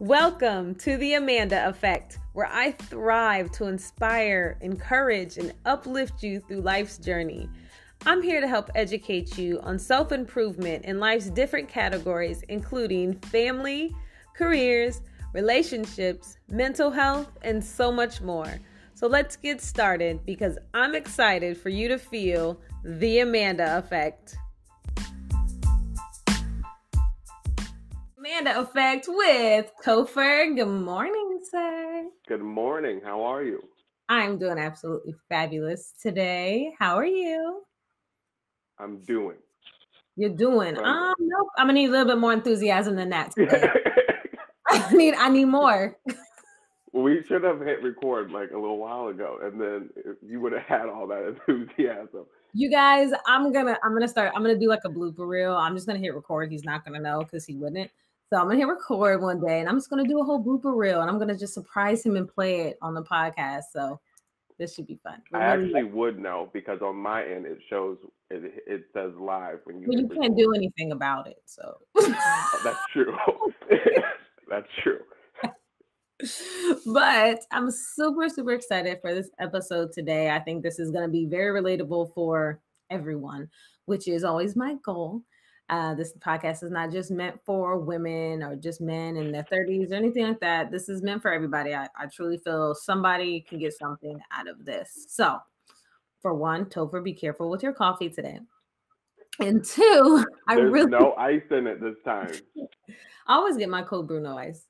Welcome to the Amanda Effect, where I thrive to inspire, encourage, and uplift you through life's journey. I'm here to help educate you on self improvement in life's different categories, including family, careers, relationships, mental health, and so much more. So let's get started because I'm excited for you to feel the Amanda Effect. Amanda Effect with Topher. Good morning, sir. Good morning. How are you? I'm doing absolutely fabulous today. How are you? I'm doing. You're doing. Um, nope. I'm gonna need a little bit more enthusiasm than that. I need. I need more. we should have hit record like a little while ago, and then you would have had all that enthusiasm. You guys, I'm gonna. I'm gonna start. I'm gonna do like a blooper reel. I'm just gonna hit record. He's not gonna know because he wouldn't. So I'm gonna hit record one day, and I'm just gonna do a whole blooper reel, and I'm gonna just surprise him and play it on the podcast. So this should be fun. I actually would know because on my end it shows it, it says live when you. Well, you can't do anything about it, so. oh, that's true. that's true. but I'm super super excited for this episode today. I think this is going to be very relatable for everyone, which is always my goal. Uh, this podcast is not just meant for women or just men in their 30s or anything like that. This is meant for everybody. I, I truly feel somebody can get something out of this. So, for one, Topher, be careful with your coffee today. And two, I There's really no ice in it this time. I always get my cold brew no ice.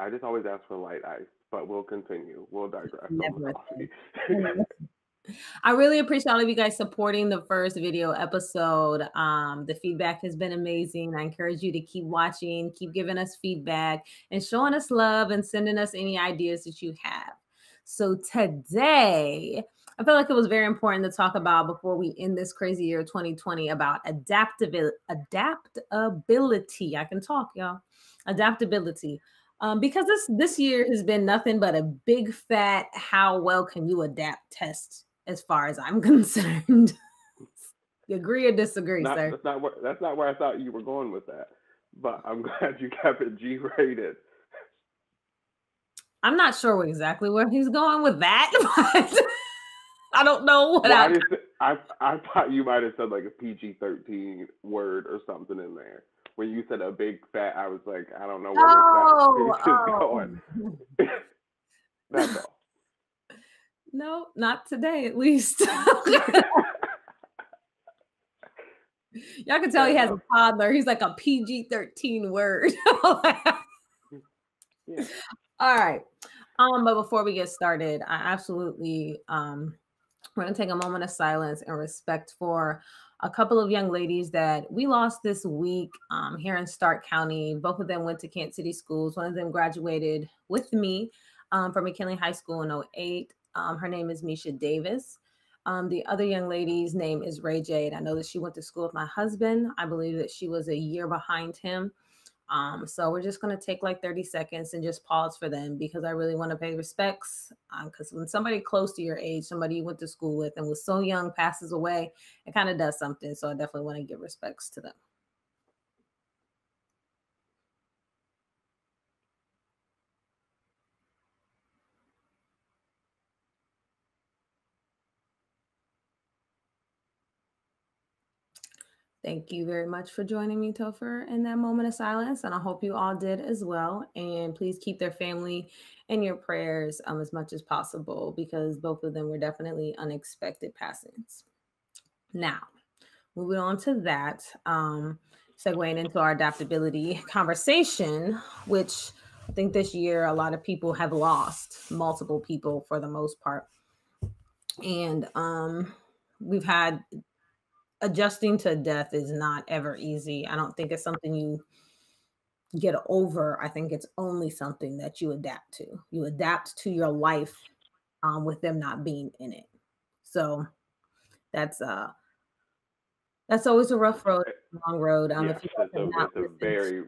I just always ask for light ice, but we'll continue. We'll digress. Never. I really appreciate all of you guys supporting the first video episode. Um, the feedback has been amazing. I encourage you to keep watching, keep giving us feedback, and showing us love and sending us any ideas that you have. So today, I feel like it was very important to talk about before we end this crazy year 2020 about adaptability. Adaptability. I can talk, y'all. Adaptability. Um, because this this year has been nothing but a big fat how well can you adapt test as far as I'm concerned. You agree or disagree, not, sir? That's not where that's not where I thought you were going with that. But I'm glad you kept it G rated. I'm not sure exactly where he's going with that, but I don't know what well, I, I I thought you might have said like a PG thirteen word or something in there. When you said a big fat, I was like, I don't know where oh, that is oh. going. Oh. That's all. No, not today, at least. Y'all can tell he has a toddler. He's like a PG 13 word. yeah. All right. Um, but before we get started, I absolutely um we're gonna take a moment of silence and respect for a couple of young ladies that we lost this week um, here in Stark County. Both of them went to Canton City schools. One of them graduated with me um, from McKinley High School in 08. Um, her name is Misha Davis. Um, the other young lady's name is Ray Jade. I know that she went to school with my husband. I believe that she was a year behind him. Um, so we're just going to take like 30 seconds and just pause for them because I really want to pay respects. Because uh, when somebody close to your age, somebody you went to school with and was so young passes away, it kind of does something. So I definitely want to give respects to them. Thank you very much for joining me, Topher, in that moment of silence. And I hope you all did as well. And please keep their family in your prayers um, as much as possible because both of them were definitely unexpected passings. Now, moving on to that, um, segueing into our adaptability conversation, which I think this year a lot of people have lost, multiple people for the most part. And um, we've had adjusting to death is not ever easy. I don't think it's something you get over. I think it's only something that you adapt to. You adapt to your life um, with them not being in it. So that's uh that's always a rough road, long road. Um, yes, if you it's, a, it's a very,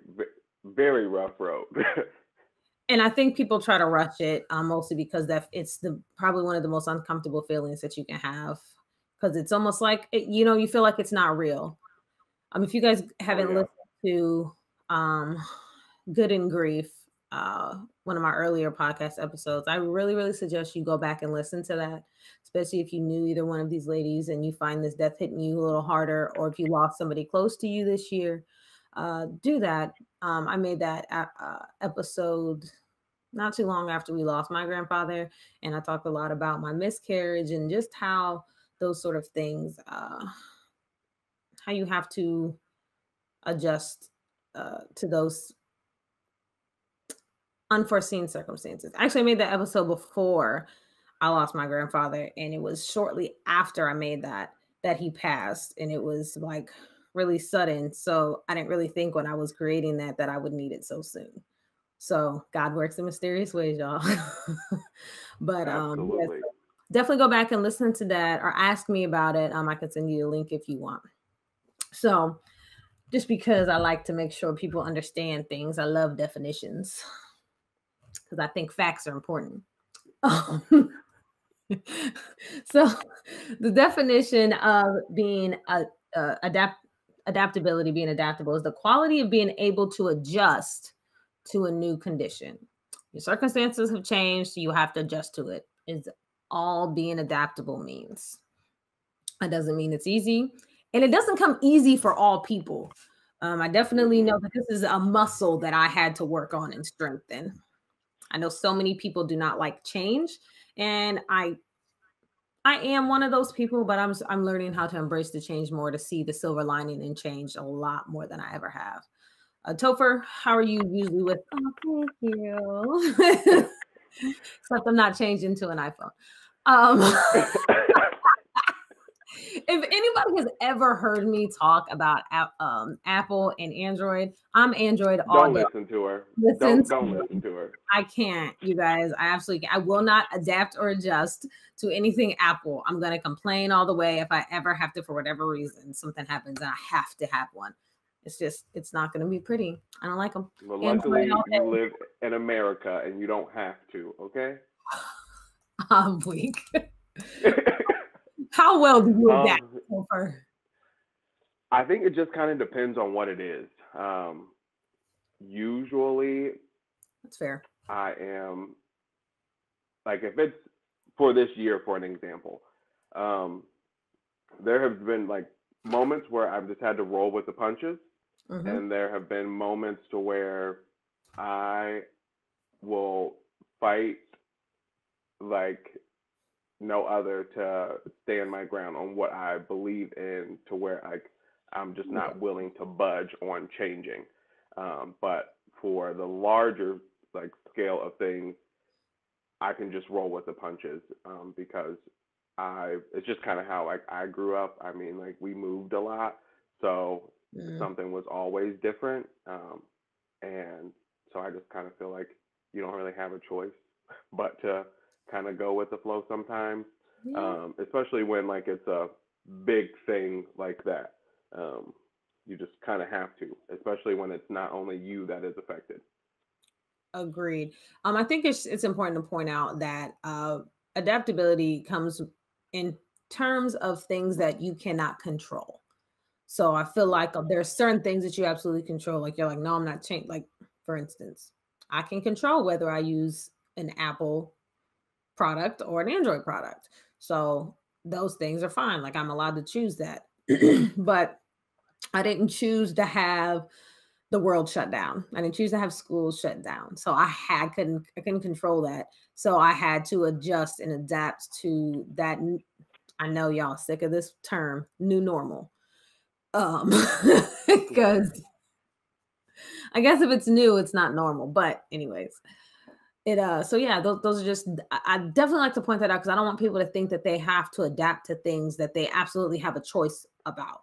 very rough road. and I think people try to rush it um, mostly because that it's the probably one of the most uncomfortable feelings that you can have because it's almost like it, you know you feel like it's not real. Um, if you guys haven't oh, yeah. listened to um Good in Grief, uh, one of my earlier podcast episodes. I really, really suggest you go back and listen to that, especially if you knew either one of these ladies and you find this death hitting you a little harder, or if you lost somebody close to you this year. Uh, do that. Um, I made that uh, episode not too long after we lost my grandfather, and I talked a lot about my miscarriage and just how those sort of things, uh, how you have to adjust uh, to those unforeseen circumstances. Actually, I made that episode before I lost my grandfather, and it was shortly after I made that that he passed, and it was like really sudden. So I didn't really think when I was creating that that I would need it so soon. So God works in mysterious ways, y'all. but um, yes, definitely go back and listen to that or ask me about it. Um, I can send you a link if you want. So just because I like to make sure people understand things, I love definitions because I think facts are important. so the definition of being a, a adapt adaptability being adaptable is the quality of being able to adjust to a new condition your circumstances have changed so you have to adjust to it is all being adaptable means that doesn't mean it's easy and it doesn't come easy for all people um, i definitely know that this is a muscle that i had to work on and strengthen I know so many people do not like change, and I I am one of those people, but I'm I'm learning how to embrace the change more to see the silver lining and change a lot more than I ever have. Uh, Topher, how are you usually with? Oh, thank you. Except I'm not changing to an iPhone. Um, if anybody has ever heard me talk about um, Apple and Android, I'm Android all don't day. listen to her. Listen don't, don't listen to her. I can't, you guys. I absolutely I will not adapt or adjust to anything Apple. I'm gonna complain all the way if I ever have to, for whatever reason, something happens and I have to have one. It's just, it's not going to be pretty. I don't like them. Well, luckily, you live in America and you don't have to. Okay. I'm weak. How well do you adapt um. I think it just kind of depends on what it is. Um, usually, that's fair. I am like if it's for this year, for an example, um, there have been like moments where I've just had to roll with the punches, mm-hmm. and there have been moments to where I will fight like no other to stand my ground on what I believe in to where I I'm just not willing to budge on changing. Um, but for the larger like scale of things, I can just roll with the punches um, because I it's just kind of how like I grew up. I mean, like we moved a lot, so mm. something was always different, um, and so I just kind of feel like you don't really have a choice but to kind of go with the flow sometimes, yeah. um, especially when like it's a big thing like that. Um, you just kind of have to, especially when it's not only you that is affected. Agreed. Um, I think it's it's important to point out that uh, adaptability comes in terms of things that you cannot control. So I feel like uh, there are certain things that you absolutely control. Like you're like, no, I'm not changing. Like for instance, I can control whether I use an Apple product or an Android product. So those things are fine. Like I'm allowed to choose that. but I didn't choose to have the world shut down. I didn't choose to have schools shut down. So I had couldn't I couldn't control that. So I had to adjust and adapt to that. I know y'all sick of this term, new normal. Um because I guess if it's new, it's not normal. But anyways, it uh so yeah those, those are just i definitely like to point that out because i don't want people to think that they have to adapt to things that they absolutely have a choice about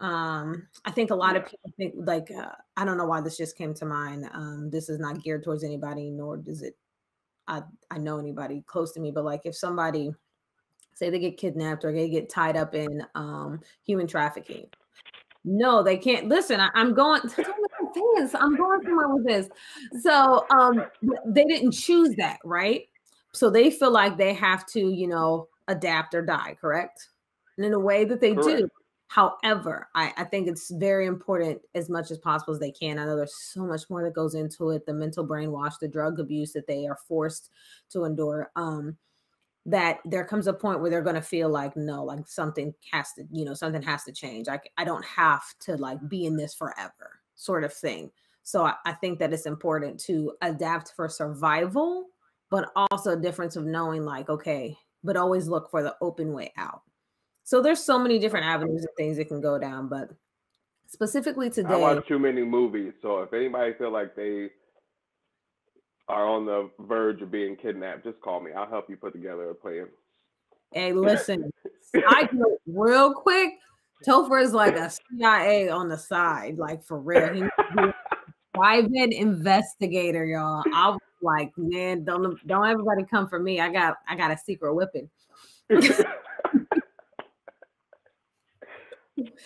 um i think a lot yeah. of people think like uh, i don't know why this just came to mind um this is not geared towards anybody nor does it i i know anybody close to me but like if somebody say they get kidnapped or they get tied up in um human trafficking no, they can't. Listen, I, am going. This. I'm going somewhere with this. So um, they didn't choose that, right? So they feel like they have to, you know, adapt or die, correct? And in a way that they correct. do, However, I, I think it's very important as much as possible as they can. I know there's so much more that goes into it the mental brainwash, the drug abuse that they are forced to endure. Um, that there comes a point where they're going to feel like no like something has to you know something has to change like i don't have to like be in this forever sort of thing. So I, I think that it's important to adapt for survival but also a difference of knowing like okay but always look for the open way out. So there's so many different avenues and things that can go down but specifically today i watch too many movies so if anybody feel like they are on the verge of being kidnapped, just call me. I'll help you put together a plan. Hey, listen, I real quick. Topher is like a CIA on the side, like for real. He's private investigator, y'all. I was like, man, don't don't everybody come for me. I got I got a secret weapon.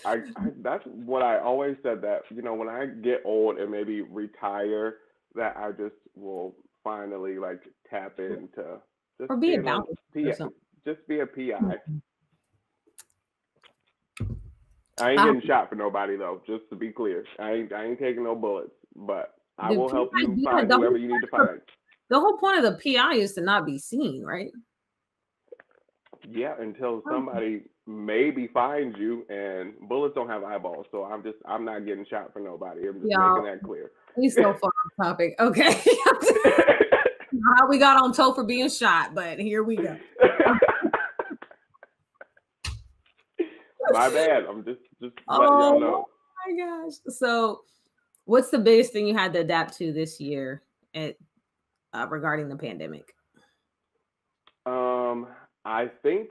I, I, that's what I always said that you know when I get old and maybe retire that I just will finally like tap into just or be a bouncer just be a PI. Mm-hmm. I ain't getting um, shot for nobody though. Just to be clear, I ain't I ain't taking no bullets, but I will help you find whoever you need to find. The whole point of the PI is to not be seen, right? Yeah, until somebody maybe finds you, and bullets don't have eyeballs, so I'm just I'm not getting shot for nobody. I'm just making that clear. We so far off topic. Okay. How we got on Topher being shot, but here we go. My bad. I'm just just letting oh, y'all know. Oh my gosh. So what's the biggest thing you had to adapt to this year at uh, regarding the pandemic? Um, I think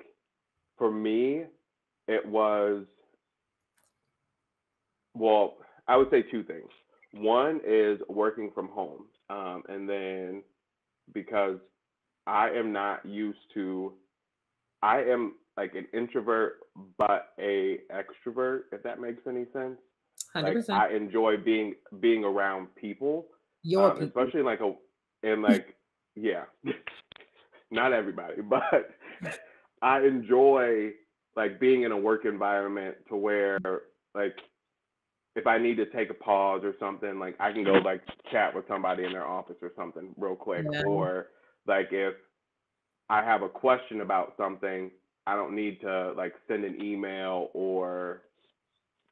for me, it was well, I would say two things. One is working from home. Um, and then because I am not used to, I am like an introvert, but a extrovert, if that makes any sense. 100%. Like, I enjoy being being around people. Your um, people. especially like a and like yeah, not everybody, but I enjoy like being in a work environment to where like if I need to take a pause or something, like I can go mm-hmm. like chat with somebody in their office or something real quick. Yeah. Or like if I have a question about something, I don't need to like send an email or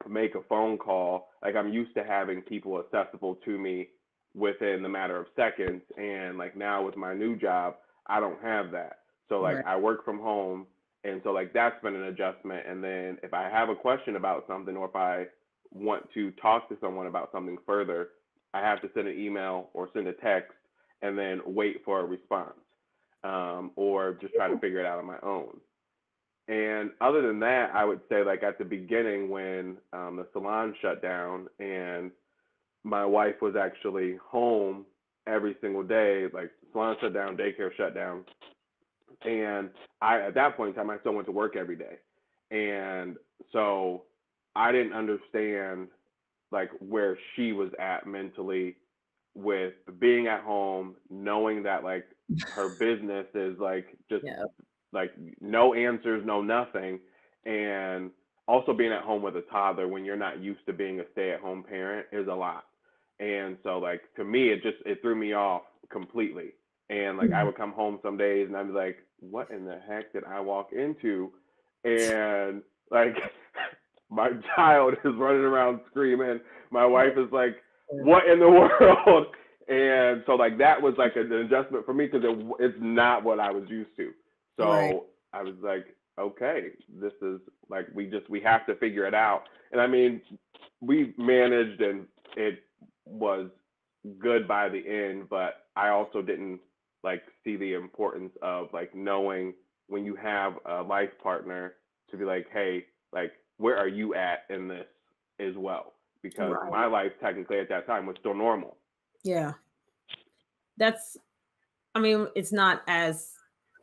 make a phone call. Like I'm used to having people accessible to me within the matter of seconds. And like now with my new job, I don't have that. So like right. I work from home. And so like that's been an adjustment. And then if I have a question about something or if I want to talk to someone about something further, I have to send an email or send a text and then wait for a response um, or just try to figure it out on my own. And other than that, I would say like at the beginning when um, the salon shut down and my wife was actually home every single day, like salon shut down, daycare shut down. And I, at that point in time, I still went to work every day. And so I didn't understand like where she was at mentally with being at home, knowing that like her business is like just yeah. like no answers, no nothing, and also being at home with a toddler when you're not used to being a stay-at-home parent is a lot. And so like to me it just it threw me off completely. And like mm-hmm. I would come home some days and I'd be like, what in the heck did I walk into? And like my child is running around screaming. My wife is like, "What in the world?" And so like that was like an adjustment for me because it, it's not what I was used to. So right. I was like, okay, this is like we just we have to figure it out. And I mean, we managed and it was good by the end, but I also didn't like see the importance of like knowing when you have a life partner to be like, hey, like where are you at in this as well? Because right. my life technically at that time was still normal. Yeah. That's I mean, it's not as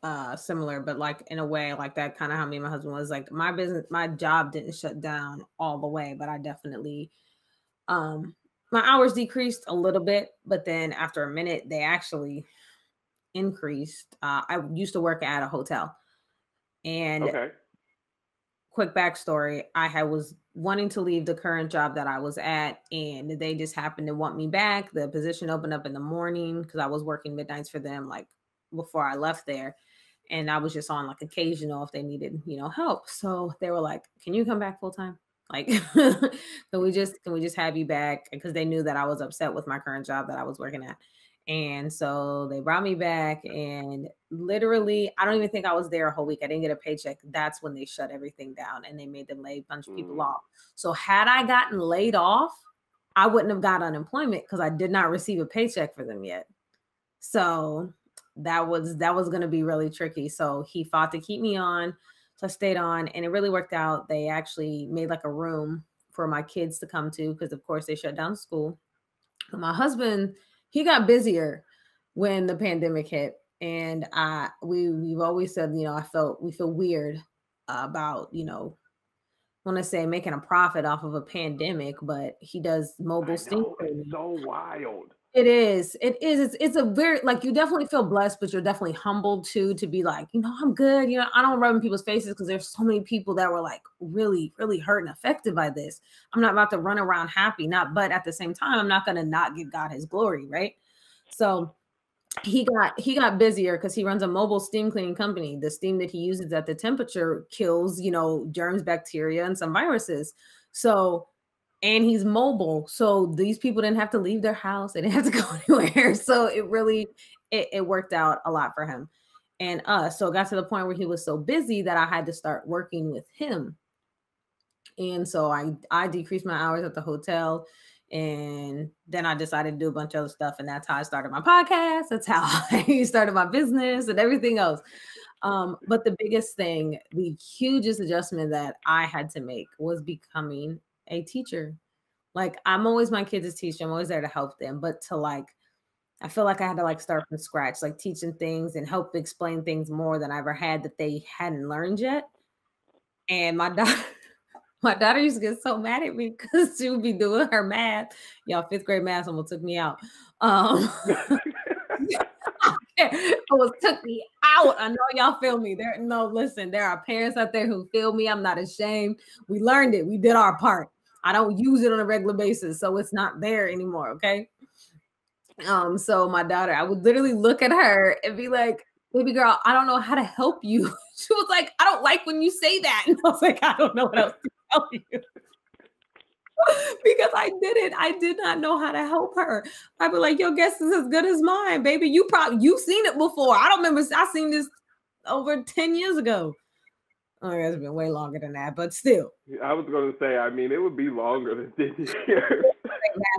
uh similar, but like in a way, like that kind of how me and my husband was like my business, my job didn't shut down all the way, but I definitely um my hours decreased a little bit, but then after a minute they actually increased. Uh I used to work at a hotel and okay quick backstory I had was wanting to leave the current job that I was at, and they just happened to want me back. The position opened up in the morning because I was working midnights for them, like before I left there. And I was just on like occasional if they needed, you know, help. So they were like, Can you come back full time? Like, can we just can we just have you back? Because they knew that I was upset with my current job that I was working at. And so they brought me back, and literally, I don't even think I was there a whole week. I didn't get a paycheck. That's when they shut everything down and they made them lay a bunch of people mm. off. So, had I gotten laid off, I wouldn't have got unemployment because I did not receive a paycheck for them yet. So that was that was going to be really tricky. So he fought to keep me on. So I stayed on, and it really worked out. They actually made like a room for my kids to come to because, of course, they shut down school. But my husband he got busier when the pandemic hit and i we we've always said you know i felt we feel weird about you know want to say making a profit off of a pandemic but he does mobile it's so wild it is. It is. It's, it's a very like you definitely feel blessed but you're definitely humbled too to be like you know i'm good you know i don't rub in people's faces because there's so many people that were like really really hurt and affected by this. I'm not about to run around happy not but at the same time i'm not going to not give god his glory right? So he got he got busier because he runs a mobile steam cleaning company. The steam that he uses at the temperature kills you know germs bacteria and some viruses. So and he's mobile so these people didn't have to leave their house they didn't have to go anywhere so it really it, it worked out a lot for him and us so it got to the point where he was so busy that i had to start working with him. And so i i decreased my hours at the hotel and then i decided to do a bunch of other stuff and that's how i started my podcast that's how i started my business and everything else. Um, but the biggest thing the hugest adjustment that i had to make was becoming a teacher. Like I'm always my kids' teacher. I'm always there to help them. But to like, I feel like I had to like start from scratch, like teaching things and help explain things more than I ever had that they hadn't learned yet. And my daughter, my daughter used to get so mad at me because she would be doing her math. Y'all, fifth grade math almost took me out. Um it was took me out. I know y'all feel me. There, no, listen, there are parents out there who feel me. I'm not ashamed. We learned it. We did our part. I don't use it on a regular basis, so it's not there anymore. Okay. Um, so my daughter, I would literally look at her and be like, baby girl, I don't know how to help you. She was like, I don't like when you say that. And I was like, I don't know what else to tell you. because I didn't. I did not know how to help her. I'd be like, your guess is as good as mine, baby. You probably you've seen it before. I don't remember. I seen this over 10 years ago. Oh, it's been way longer than that, but still. I was going to say, I mean, it would be longer than 10 years.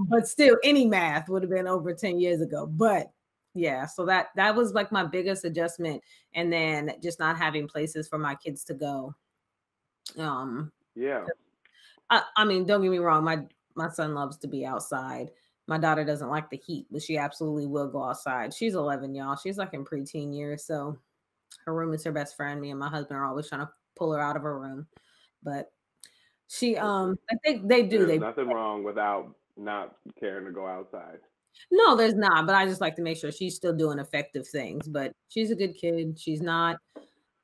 but still, any math would have been over 10 years ago. But yeah, so that that was like my biggest adjustment. And then just not having places for my kids to go. Um, yeah. I, I mean, don't get me wrong, my my son loves to be outside. My daughter doesn't like the heat, but she absolutely will go outside. She's 11, y'all. She's like in preteen years, so her room is her best friend. Me and my husband are always trying to pull her out of her room. But she um I think they do. There's they nothing wrong without not caring to go outside. No, there's not, but I just like to make sure she's still doing effective things. But she's a good kid. She's not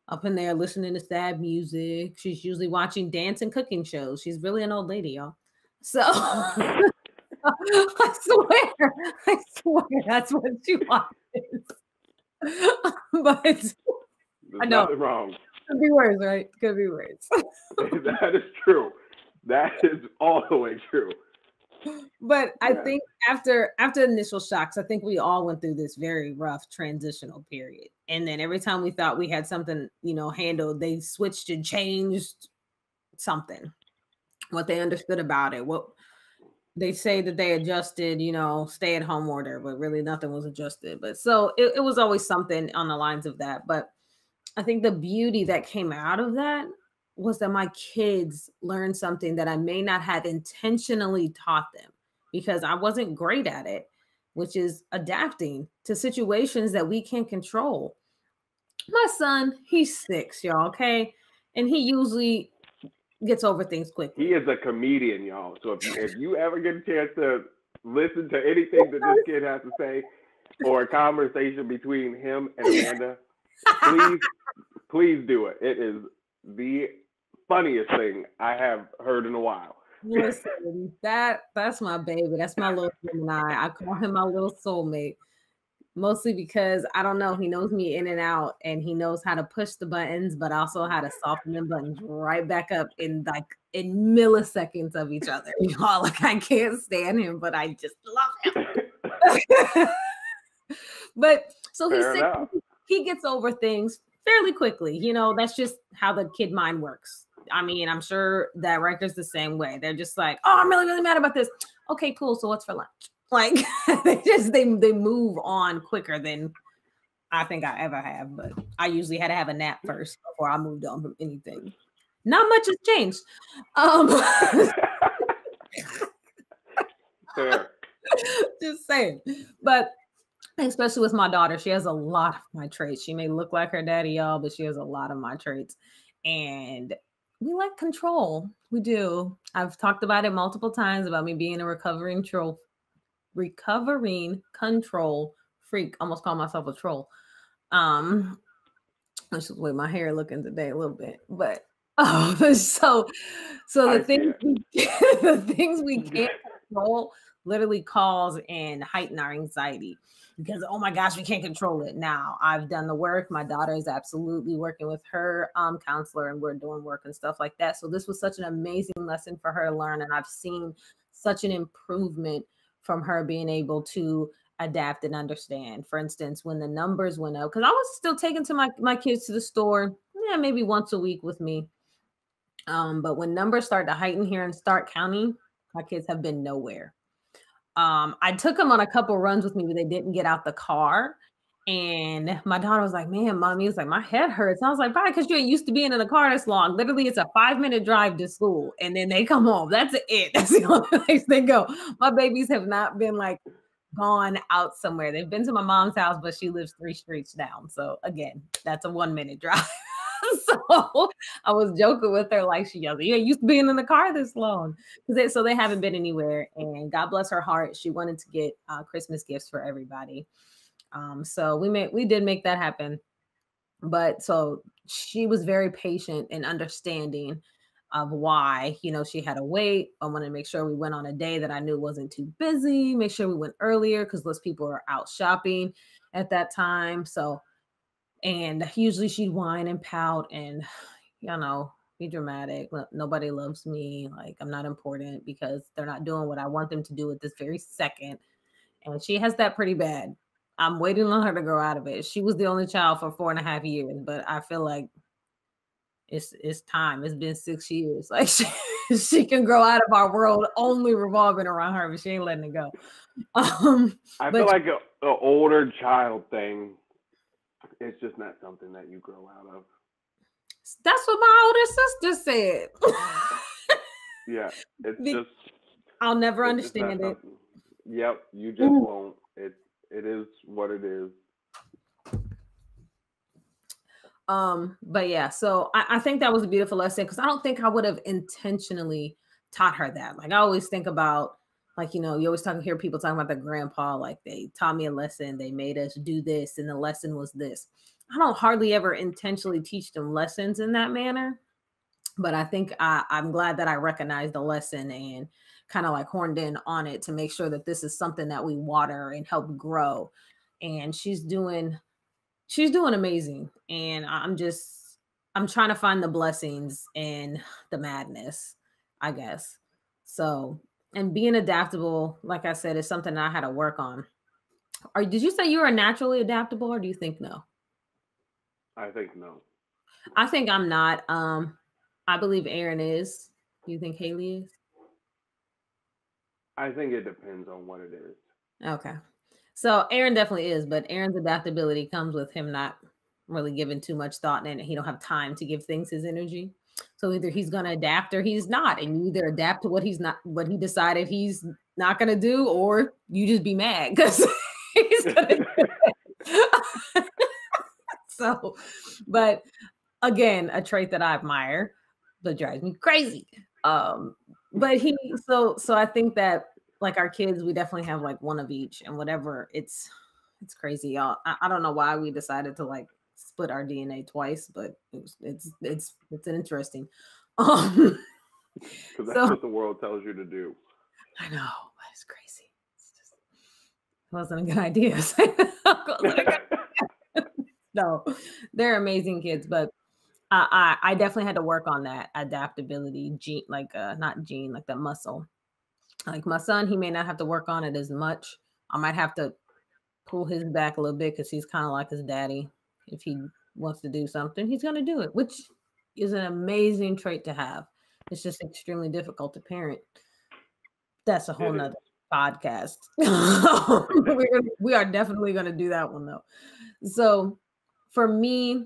up in there listening to sad music. She's usually watching dance and cooking shows. She's really an old lady, y'all. So I swear, I swear that's what she watches. but There's I know nothing wrong. Could be worse, right? Could be worse. that is true. That is all the way true. But I think after after initial shocks, I think we all went through this very rough transitional period. And then every time we thought we had something, you know, handled, they switched and changed something. What they understood about it, what they say that they adjusted, you know, stay at home order, but really nothing was adjusted. But so it, it was always something on the lines of that. But I think the beauty that came out of that was that my kids learned something that I may not have intentionally taught them because I wasn't great at it, which is adapting to situations that we can't control. My son, he's six, y'all, okay? And he usually gets over things quickly. He is a comedian, y'all. So if if you ever get a chance to listen to anything that this kid has to say or a conversation between him and Amanda, please, please do it. It is the funniest thing I have heard in a while. Listen, that that's my baby. That's my little Gemini. I call him my little soulmate. Mostly because I don't know, he knows me in and out and he knows how to push the buttons, but also how to soften the buttons right back up in like in milliseconds of each other. You know, like I can't stand him, but I just love him. but so he said he gets over things fairly quickly. You know, that's just how the kid mind works. I mean, I'm sure that Riker's the same way. They're just like, oh, I'm really, really mad about this. Okay, cool. So what's for lunch? Like they just they they move on quicker than I think I ever have. But I usually had to have a nap first before I moved on from anything. Not much has changed. Um just saying. But especially with my daughter, she has a lot of my traits. She may look like her daddy, y'all, but she has a lot of my traits. And we like control. We do. I've talked about it multiple times about me being a recovering troll, recovering control freak. Almost call myself a troll. Um, that's just the way my hair looking today a little bit, but oh, so so the things we, the things we can't control literally cause and heighten our anxiety because oh my gosh, we can't control it. Now I've done the work. My daughter is absolutely working with her um, counselor, and we're doing work and stuff like that. So this was such an amazing lesson for her to learn, and I've seen such an improvement from her being able to adapt and understand. For instance, when the numbers went up, because I was still taking to my my kids to the store, yeah, maybe once a week with me. Um, but when numbers start to heighten here in Stark County, my kids have been nowhere um, I took them on a couple runs with me, but they didn't get out the car. And my daughter was like, Man, mommy, was like, My head hurts. And I was like, Bye, because you're used to being in a car this long. Literally, it's a five minute drive to school. And then they come home. That's it. That's the only place they go. My babies have not been like gone out somewhere. They've been to my mom's house, but she lives three streets down. So again, that's a one minute drive. so I was joking with her like she yelled, "You ain't used to being in the car this long," because so they haven't been anywhere. And God bless her heart, she wanted to get uh, Christmas gifts for everybody. Um, so we made we did make that happen. But so she was very patient and understanding of why you know she had to wait. I wanted to make sure we went on a day that I knew wasn't too busy. Make sure we went earlier because those people are out shopping at that time. So and usually she'd whine and pout and you know be dramatic nobody loves me like i'm not important because they're not doing what i want them to do at this very second. And she has that pretty bad. I'm waiting on her to grow out of it. She was the only child for four and a half years but i feel like it's it's time. It's been six years. Like she, she can grow out of our world only revolving around her but she ain't letting it go. Um i feel like an older child thing it's just not something that you grow out of. That's what my older sister said. yeah, it's just. I'll never understand it. Yep, you just Ooh. won't. It it is what it is. Um, but yeah, so I, I think that was a beautiful lesson because I don't think I would have intentionally taught her that. Like I always think about like you know you always talk hear people talking about their grandpa like they taught me a lesson they made us do this and the lesson was this. I don't hardly ever intentionally teach them lessons in that manner but i think I, i'm glad that i recognized the lesson and kind of like horned in on it to make sure that this is something that we water and help grow. And she's doing she's doing amazing and i'm just i'm trying to find the blessings in the madness i guess. So and being adaptable, like I said, is something I had to work on. Or did you say you are naturally adaptable, or do you think no? I think no. I think I'm not. Um, I believe Aaron is. Do you think Haley is? I think it depends on what it is. Okay. So Aaron definitely is, but Aaron's adaptability comes with him not really giving too much thought and he don't have time to give things his energy. So either he's going to adapt or he's not, and you either adapt to what he's not, what he decided he's not going to do, or you just be mad because he's going to. do it. so, but again, a trait that I admire, but drives me crazy. Um, but he, so so I think that like our kids, we definitely have like one of each, and whatever. It's it's crazy, y'all. I, I don't know why we decided to like split our DNA twice, but it was, it's it's it's interesting. Um, because that's so, what the world tells you to do. I know, it's crazy. It's just, it wasn't a good idea. no, they're amazing kids, but I, I definitely had to work on that adaptability gene, like uh, not gene, like that muscle. Like my son, he may not have to work on it as much. I might have to pull his back a little bit because he's kind of like his daddy. If he wants to do something, he's going to do it, which is an amazing trait to have. It's just extremely difficult to parent. That's a whole nother podcast. We're, we are definitely going to do that one though. So for me,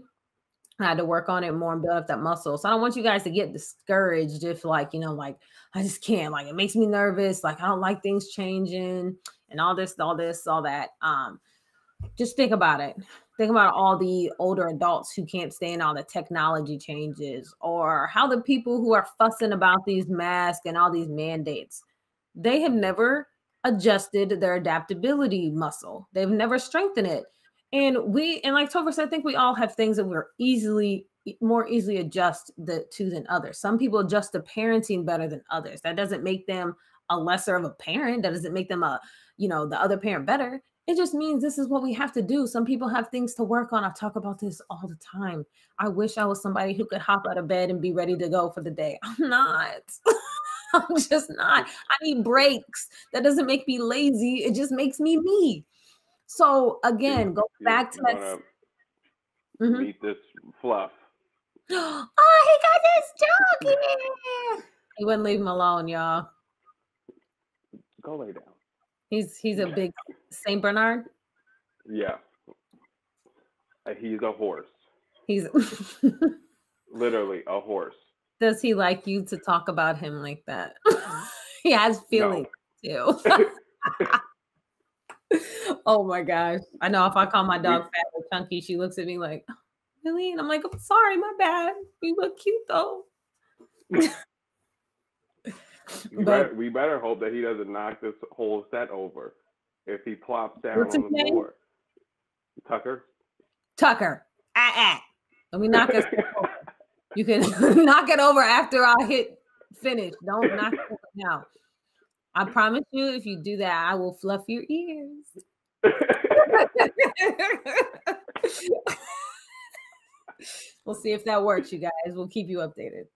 I had to work on it more and build up that muscle. So I don't want you guys to get discouraged if, like, you know, like I just can't, like, it makes me nervous. Like, I don't like things changing and all this, all this, all that. Um, just think about it. Think about all the older adults who can't stand all the technology changes or how the people who are fussing about these masks and all these mandates, they have never adjusted their adaptability muscle. They've never strengthened it. And we, and like Topher said, I think we all have things that we're easily, more easily adjust the, to than others. Some people adjust to parenting better than others. That doesn't make them a lesser of a parent. That doesn't make them a, you know, the other parent better. It just means this is what we have to do. Some people have things to work on. I talk about this all the time. I wish I was somebody who could hop out of bed and be ready to go for the day. I'm not. I'm just not. I need breaks. That doesn't make me lazy. It just makes me me. So again, go back to that. Mm-hmm. Meet this fluff. oh, he got his dog He wouldn't leave him alone, y'all. Go lay down. He's he's a big Saint Bernard. Yeah. Uh, he's a horse. He's literally a horse. Does he like you to talk about him like that? he has feelings no. too. oh my gosh. I know if I call my dog fat or chunky, she looks at me like, really? And I'm like, I'm sorry, my bad. You look cute though. But, better, we better hope that he doesn't knock this whole set over if he plops down on the name? floor. Tucker. Tucker. Ah, ah. Let me knock us over. You can knock it over after I hit finish. Don't knock it over now. I promise you, if you do that, I will fluff your ears. we'll see if that works, you guys. We'll keep you updated.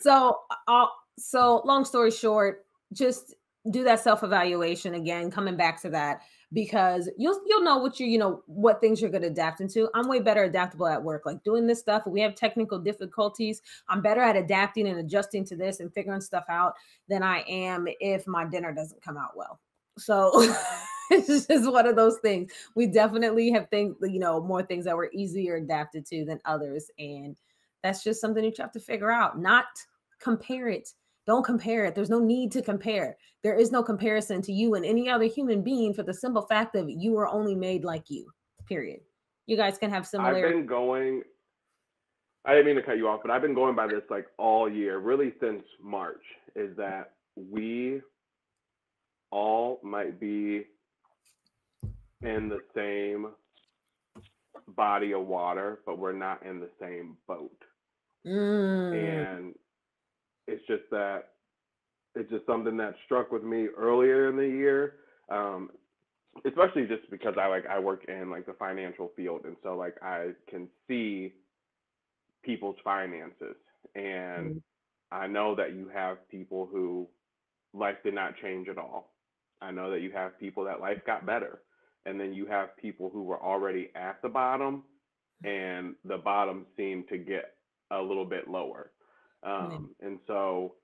So, uh, so long story short, just do that self evaluation again. Coming back to that, because you'll you'll know what you you know what things you're going to adapt into. I'm way better adaptable at work. Like doing this stuff, we have technical difficulties. I'm better at adapting and adjusting to this and figuring stuff out than I am if my dinner doesn't come out well. So it's just one of those things. We definitely have things, you know, more things that we're easier adapted to than others. And that's just something you have to figure out, not compare it don't compare it. There's no need to compare. There is no comparison to you and any other human being for the simple fact that you are only made like you. Period. You guys can have similar. I've been going. I didn't mean to cut you off, but I've been going by this like all year, really since March. Is that we all might be in the same body of water, but we're not in the same boat. Mm. And it's just that it's just something that struck with me earlier in the year. Um, especially just because I like I work in like the financial field and so like I can see people's finances and mm-hmm. I know that you have people who life did not change at all. I know that you have people that life got better and then you have people who were already at the bottom and the bottom seemed to get a little bit lower. Um, and so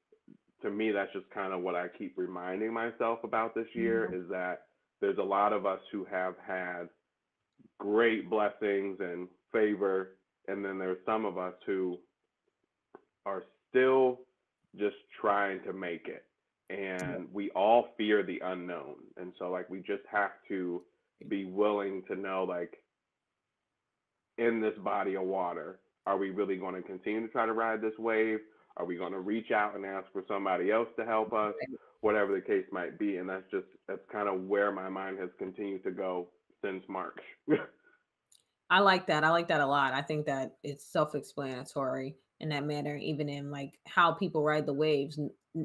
to me, that's just kind of what I keep reminding myself about this year mm-hmm. is that there's a lot of us who have had great blessings and favor. And then there's some of us who are still just trying to make it. And we all fear the unknown. And so, like, we just have to be willing to know, like, in this body of water, are we really going to continue to try to ride this wave? Are we going to reach out and ask for somebody else to help us? Whatever the case might be. And that's just, that's kind of where my mind has continued to go since March. I like that. I like that a lot. I think that it's self explanatory. in that manner, even in like how people ride the waves.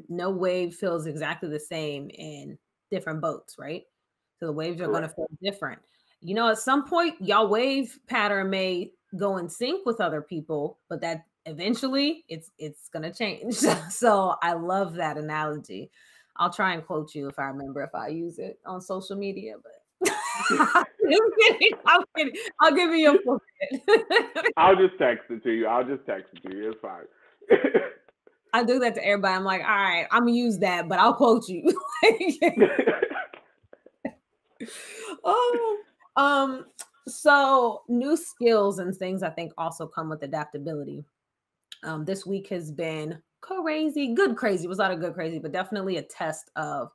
No wave feels exactly the same in different boats, right? So the waves are going to feel different. You know, at some point, y'all wave pattern may go in sync with other people, but that eventually it's it's going to change. so I love that analogy. I'll try and quote you if I remember if I use it on social media, but I'm kidding. I'm kidding. I'll give you a book. I'll just text it to you. I'll just text it to you. It's fine. I do that to everybody. I'm like, all right, I'm gonna use that, but I'll quote you. oh, um, so new skills and things I think also come with adaptability. Um, this week has been crazy, good crazy. It was not a good crazy, but definitely a test of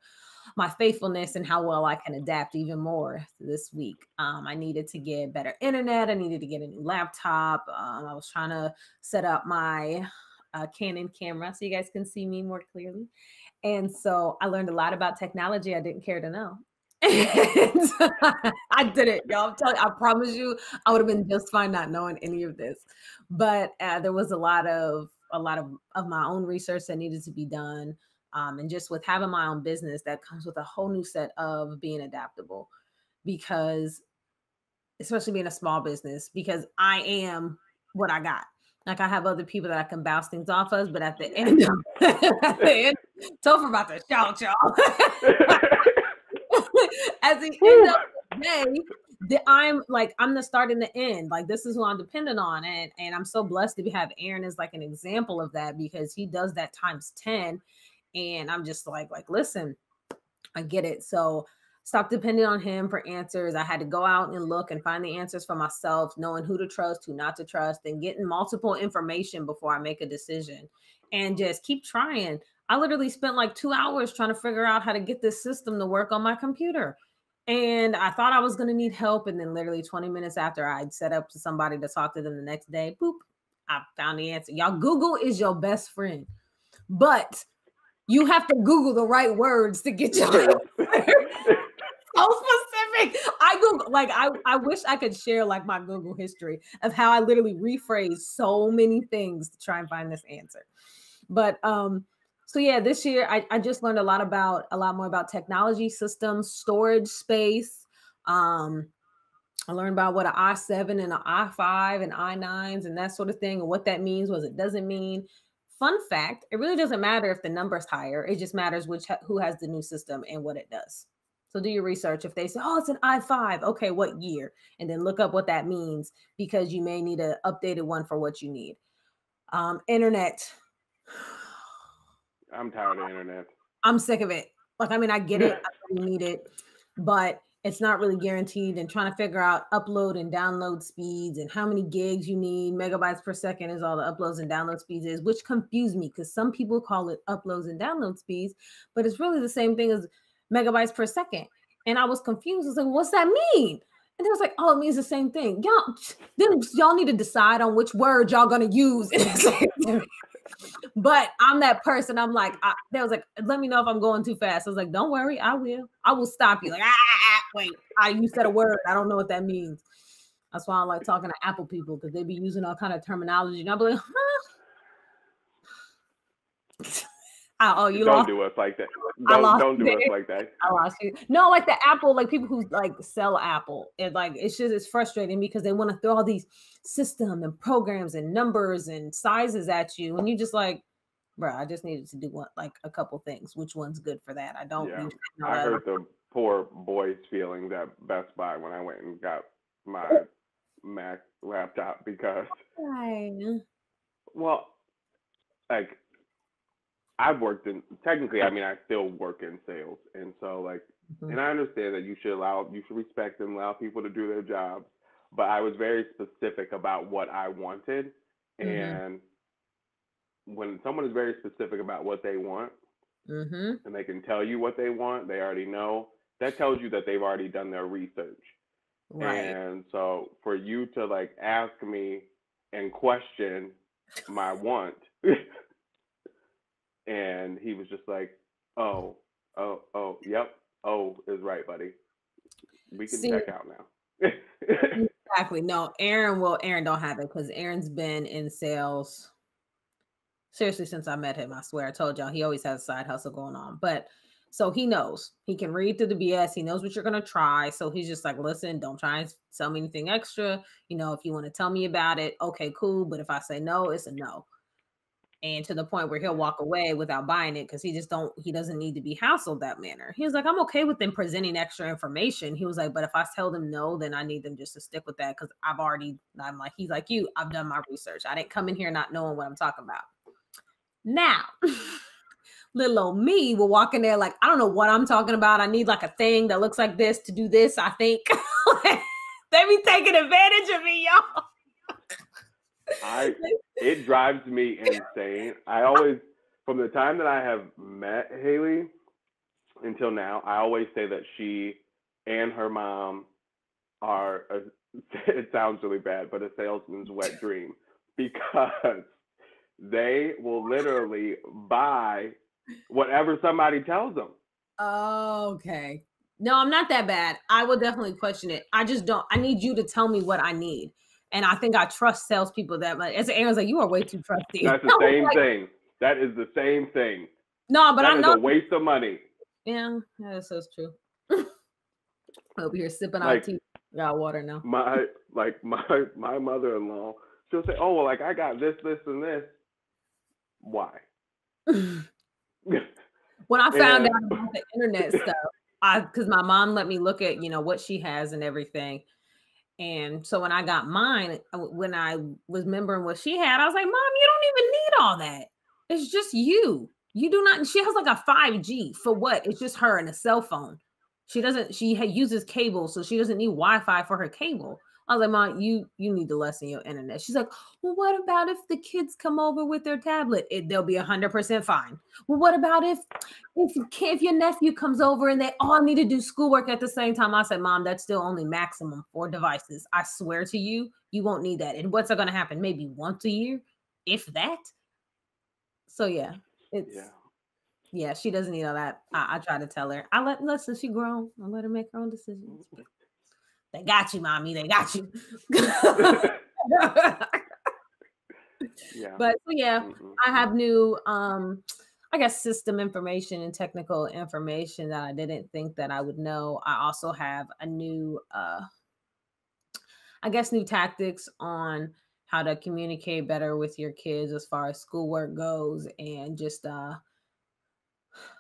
my faithfulness and how well I can adapt even more this week. Um, I needed to get better internet. I needed to get a new laptop. Um, I was trying to set up my uh, Canon camera so you guys can see me more clearly. And so I learned a lot about technology I didn't care to know. I did it, y'all. I'm telling you, I promise you, I would have been just fine not knowing any of this. But uh, there was a lot of a lot of, of my own research that needed to be done. Um, and just with having my own business, that comes with a whole new set of being adaptable because, especially being a small business, because I am what I got. Like I have other people that I can bounce things off of, but at the end, of, at the end, Topher about to shout, y'all. At the end of the day, the, I'm like I'm the start and the end. Like this is who I'm dependent on, and and I'm so blessed to have Aaron as like an example of that because he does that times ten, and I'm just like like listen, I get it. So stop depending on him for answers. I had to go out and look and find the answers for myself, knowing who to trust, who not to trust, and getting multiple information before I make a decision, and just keep trying. I literally spent like two hours trying to figure out how to get this system to work on my computer. And I thought I was going to need help. And then, literally 20 minutes after I'd set up to somebody to talk to them the next day, boop, I found the answer. Y'all, Google is your best friend, but you have to Google the right words to get your so specific. I Google like I, I wish I could share like my Google history of how I literally rephrase so many things to try and find this answer. But um, so yeah, this year I, I just learned a lot about a lot more about technology systems, storage space. Um, I learned about what an i7 and an i5 and i9s and that sort of thing, and what that means, what it doesn't mean. Fun fact: it really doesn't matter if the number's higher. It just matters which who has the new system and what it does. So do your research. If they say, "Oh, it's an i5," okay, what year? And then look up what that means because you may need an updated one for what you need. Um, internet I'm tired of internet. I'm sick of it. Like, I mean, I get it, I really need it, but it's not really guaranteed. And trying to figure out upload and download speeds and how many gigs you need, megabytes per second is all the uploads and download speeds is, which confuse me because some people call it uploads and download speeds, but it's really the same thing as megabytes per second. And I was confused. I was like, what's that mean? And they was like, oh, it means the same thing. Y'all, then y'all need to decide on which word y'all gonna use. but I'm that person. I'm like, I, they was like, let me know if I'm going too fast. I was like, don't worry, I will. I will stop you. Like, ah, ah, ah wait, I you said a word. I don't know what that means. That's why I like talking to Apple people because they be using all kind of terminology. And I'll be like, huh? Oh, you don't lost. do us like that. Don't, don't do us like that. I lost you. No, like the Apple, like people who like sell Apple, it like it's just it's frustrating because they want to throw all these system and programs and numbers and sizes at you, and you just like, bro, I just needed to do one like a couple things. Which one's good for that? I don't. Yeah. I heard the poor boy's feelings at Best Buy when I went and got my Mac laptop because. Why? Well, like I've worked in technically, I mean, I still work in sales, and so like, mm-hmm. and I understand that you should allow, you should respect and allow people to do their jobs, but I was very specific about what I wanted, mm-hmm. and when someone is very specific about what they want, mm-hmm. and they can tell you what they want, they already know. That tells you that they've already done their research. Right. And so for you to like ask me and question my want and he was just like, "Oh, oh, oh, yep, oh is right, buddy. We can See, check out now." Mm-hmm. exactly. No, Aaron will. Aaron don't have it because Aaron's been in sales seriously since I met him. I swear, I told y'all he always has a side hustle going on, but so he knows he can read through the BS. He knows what you're gonna try. So he's just like, listen, don't try and sell me anything extra. You know, if you want to tell me about it, okay, cool. But if I say no, it's a no. And to the point where he'll walk away without buying it because he just don't he doesn't need to be hassled that manner. He was like, I'm okay with them presenting extra information. He was like, but if I tell them no, then I need them just to stick with that because I've already I'm like, he's like you, I've done my research. I didn't come in here not knowing what I'm talking about. Now little old me will walk in there like, I don't know what I'm talking about. I need like a thing that looks like this to do this. I think they be taking advantage of me, y'all. I it drives me insane. I always from the time that I have met Haley until now, I always say that she and her mom are a, it sounds really bad, but a salesman's wet dream because they will literally buy whatever somebody tells them. Okay. No, I'm not that bad. I will definitely question it. I just don't. I need you to tell me what I need, and I think I trust salespeople that much. As Aaron's like, you are way too trusty. That's the same like, thing. That is the same thing. No, but that I know a waste of money. Yeah, that's so true. Over here sipping like, tea. Got water now. My like my my mother-in-law, she'll say, "Oh well, like I got this, this, and this." Why? when I found and, out about the internet stuff, I because my mom let me look at you know what she has and everything. And so when I got mine, when I was remembering what she had, I was like, Mom, you don't even need all that. It's just you. You do not. She has like a 5G for what? It's just her and a cell phone. She doesn't, she uses cable, so she doesn't need Wi Fi for her cable. I was like, Mom, you you need to lessen your internet. She's like, Well, what about if the kids come over with their tablet? It, they'll be hundred percent fine. Well, what about if if if your nephew comes over and they all need to do schoolwork at the same time? I said, Mom, that's still only maximum four devices. I swear to you, you won't need that. And what's going to happen? Maybe once a year, if that. So yeah, it's yeah. Yeah, she doesn't need all that. I, I try to tell her. I let listen. She grown. I let her make her own decisions. Mm-hmm. They got you, mommy. They got you. yeah. But so yeah, mm-hmm. I have new um I guess system information and technical information that I didn't think that I would know. I also have a new uh I guess new tactics on how to communicate better with your kids as far as schoolwork goes and just uh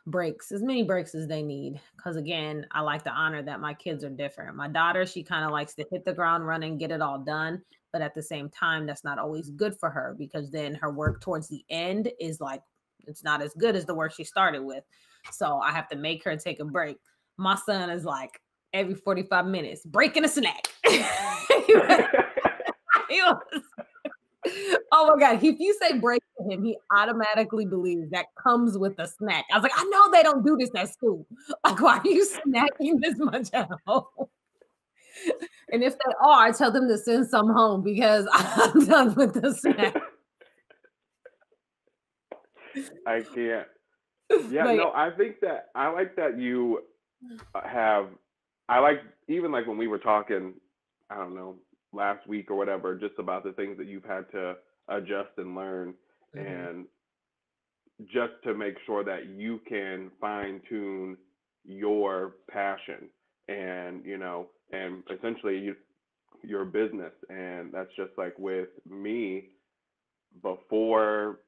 breaks, as many breaks as they need. Because again, I like to honor that my kids are different. My daughter, she kind of likes to hit the ground running, get it all done. But at the same time, that's not always good for her because then her work towards the end is like, it's not as good as the work she started with. So I have to make her take a break. My son is like every 45 minutes, breaking a snack. he was, oh my god! If you say break to him, he automatically believes that comes with a snack. I was like, I know they don't do this at school. Like, why are you snacking this much at home? And if they are, tell them to send some home because I'm done with the snack. I can't. Yeah, but, no, I think that I like that you uh, have. I like even like when we were talking. I don't know last week or whatever, just about the things that you've had to adjust and learn, mm-hmm. and just to make sure that you can fine tune your passion and you know and essentially you, your business. And that's just like with me before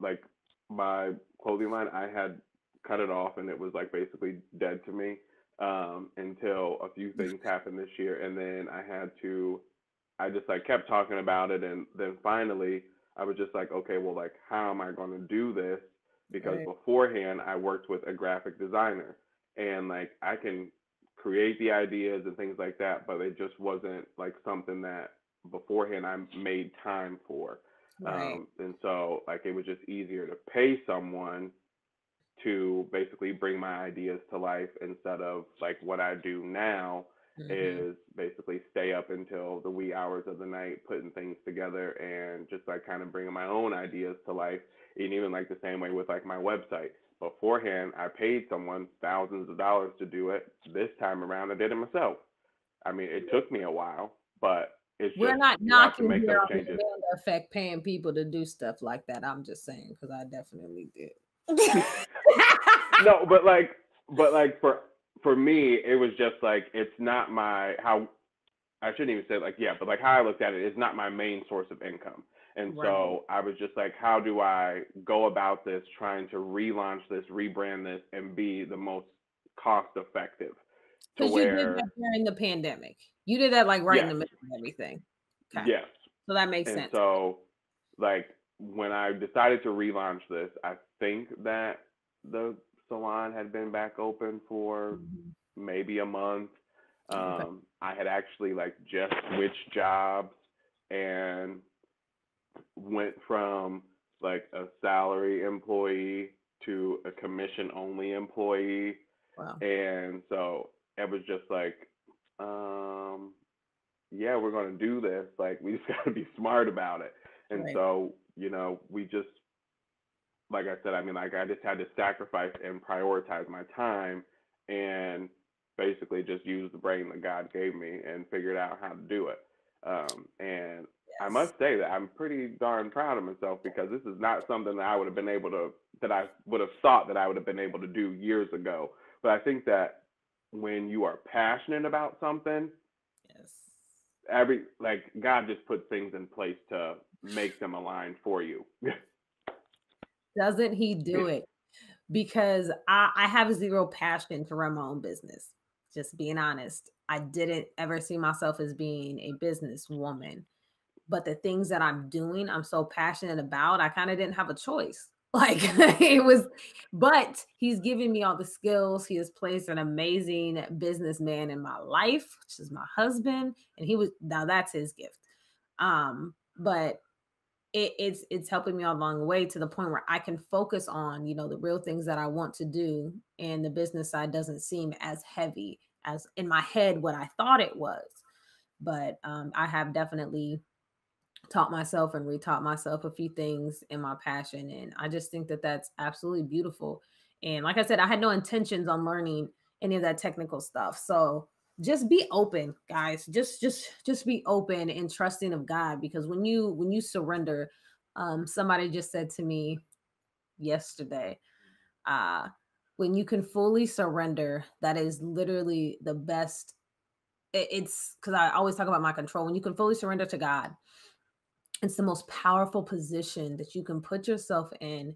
like my clothing line i had cut it off and it was like basically dead to me um, until a few things happened this year. And then i had to I just like kept talking about it, and then finally I was just like, okay, well, like how am I going to do this? Because right. beforehand I worked with a graphic designer, and like I can create the ideas and things like that, but it just wasn't like something that beforehand I made time for. Right. Um, and so like it was just easier to pay someone to basically bring my ideas to life instead of like what I do now mm-hmm. is basically stay up until the wee hours of the night putting things together and just like kind of bringing my own ideas to life and even like the same way with like my website beforehand i paid someone thousands of dollars to do it this time around i did it myself i mean it took me a while but it's We're just not to knocking make here the effect paying people to do stuff like that. I'm just saying because I definitely did. no, but like, but like for for me, it was just like it's not my how I shouldn't even say like yeah, but like how I looked at it is not my main source of income. And Right. so I was just like, how do I go about this, trying to relaunch this, rebrand this, and be the most cost effective Because you did that during the pandemic. You did that like right in the middle of everything. Okay. yes. So that makes And sense. so like when I decided to relaunch this, I think that the salon had been back open for Mhm. maybe a month. Um, I had actually like just switched jobs and went from like a salary employee to a commission only employee. Wow. And so it was just like, um, yeah, we're gonna do this. Like we just gotta be smart about it. And Right. so, you know, we just like I said, I mean, like I just had to sacrifice and prioritize my time and basically just use the brain that God gave me and figured out how to do it. Um, and I must say that I'm pretty darn proud of myself because this is not something that I would have been able to, that I would have thought that I would have been able to do years ago. But I think that when you are passionate about something, Yes. every, like God just puts things in place to make them align for you. Doesn't he do it? Because I, I have zero passion to run my own business. Just being honest. I didn't ever see myself as being a businesswoman. But the things that I'm doing, I'm so passionate about, I kind of didn't have a choice. Like it was, but he's giving me all the skills. He has placed an amazing businessman in my life, which is my husband. And he was now that's his gift. Um, but it, it's it's helping me along the way to the point where I can focus on you know the real things that I want to do, and the business side doesn't seem as heavy as in my head what I thought it was. But um, I have definitely taught myself and retaught myself a few things in my passion, and I just think that that's absolutely beautiful. And like I said, I had no intentions on learning any of that technical stuff, so just be open guys. Just just just be open and trusting of god because when you when you surrender um somebody just said to me yesterday uh when you can fully surrender that is literally the best it- it's because i always talk about my control. When you can fully surrender to god it's the most powerful position that you can put yourself in